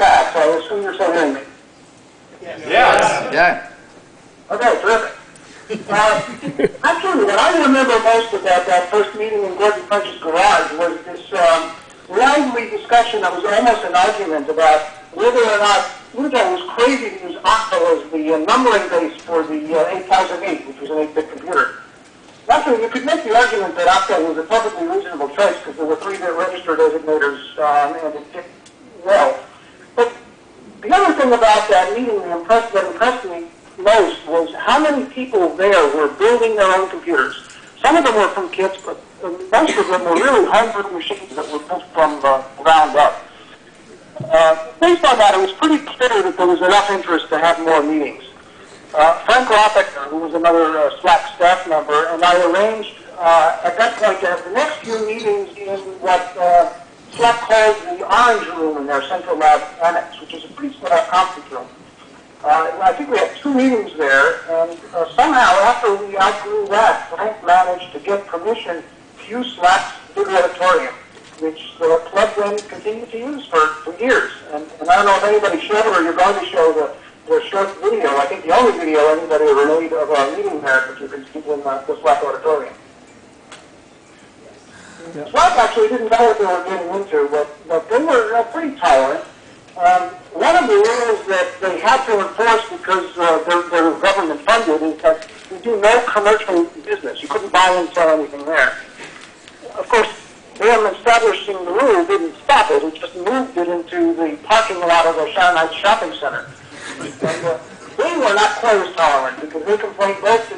back, so I assume you're still hearing me. Yes. Yeah. Okay, terrific. Uh, Actually, what I remember most about that first meeting in Gordon French's garage was this um, lively discussion that was almost an argument about whether or not Udo was crazy to use Octal as the uh, numbering base for the uh, 8008, which was an 8-bit computer. Actually, you could make the argument that Octal was a perfectly reasonable choice because there were 3-bit register designators um, and it did well. The other thing about that meeting that impressed, that impressed me most was how many people there were building their own computers. Some of them were from kits, but uh, most of them were really home-built machines that were built from uh, ground up. Uh, based on that, it was pretty clear that there was enough interest to have more meetings. Uh, Frank Rothicker, who was another uh, SLAC staff member, and I arranged uh, at that point to have the next few meetings in what uh, SLAC calls Orange Room in their Central Lab Annex, which is a pretty small conference room. Uh, I think we had two meetings there, and uh, somehow after we outgrew that, Frank managed to get permission to use SLAC's big auditorium, which the club then continued to use for, for years. And, and I don't know if anybody showed or you're going to show the, the short video. I think the only video anybody ever made of our meeting there, which you can see in uh, the Slack auditorium. SLAC actually didn't know what they were getting into, but, but they were uh, pretty tolerant. Um, one of the rules that they had to enforce because uh, they're, they're government funded is that you do no commercial business. You couldn't buy and sell anything there. Of course, them establishing the rule didn't stop it. It just moved it into the parking lot of the Shannonite Shopping Center. And, uh, they were not as tolerant because they complained both to